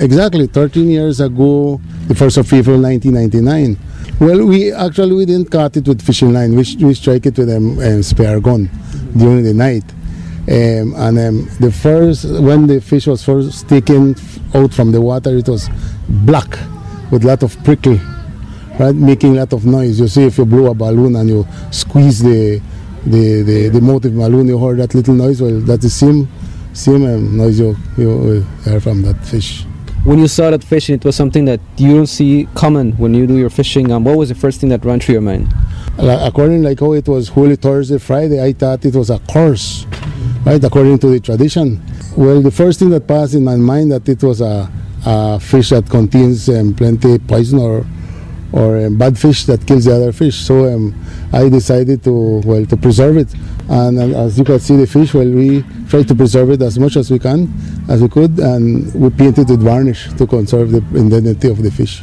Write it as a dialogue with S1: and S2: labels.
S1: Exactly, 13 years ago, the 1st of April 1999. Well, we actually we didn't cut it with fishing line. We, we strike it with a um, um, spear gun during the night. Um, and um, the first, when the fish was first taken out from the water, it was black with a lot of prickle, right, making a lot of noise. You see, if you blow a balloon and you squeeze the the the, the motive balloon, you heard that little noise. Well, that's the same same um, noise you you hear from that fish.
S2: When you saw that fish, and it was something that you don't see common when you do your fishing. Um, what was the first thing that ran through your mind?
S1: According like how it was Holy Thursday, Friday, I thought it was a curse, right? According to the tradition. Well, the first thing that passed in my mind that it was a, a fish that contains um, plenty poison or or um, bad fish that kills the other fish. So um, I decided to well to preserve it, and uh, as you can see the fish, well we try to preserve it as much as we can, as we could, and we painted it with varnish to conserve the identity of the fish.